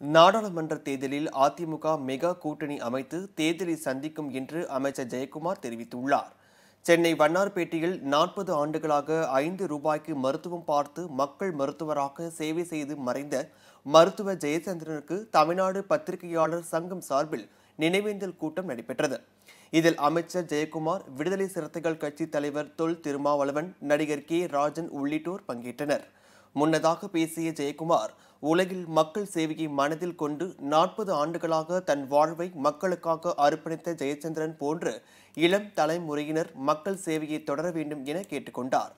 நாடாளுமன்ற தேர்தலில் அதிமுக மெகா கூட்டணி அமைத்து தேர்தலை சந்திக்கும் என்று அமைச்சர் ஜெயக்குமார் தெரிவித்துள்ளார். சென்னை வண்ணார்பேட்டையில் நாற்பது ஆண்டுகளாக ஐந்து ரூபாய்க்கு மருத்துவம் பார்த்து மக்கள் மருத்துவராக சேவை செய்து மறைந்த மருத்துவர் ஜெயச்சந்திரனுக்கு தமிழ்நாடு பத்திரிகையாளர் சங்கம் சார்பில் நினைவேந்தல் கூட்டம் நடைபெற்றது. இதில் அமைச்சர் ஜெயக்குமார் விடுதலை சிறுத்தைகள் கட்சி தலைவர் தொல் திருமாவளவன் நடிகர் கே. ராஜன் உள்ளிட்டோர் பங்கேற்றனர். முன்னதாக பேசிய ஜெயக்குமார் உலகில் மக்கள் சேவையை மனதில் கொண்டு நாற்பது ஆண்டுகளாக தன் வாழ்வை மக்களுக்காக அர்ப்பணித்த ஜெயச்சந்திரன் போன்று இளம் தலைமுறையினர் மக்கள் சேவையை தொடர வேண்டும் என கேட்டுக்கொண்டார்.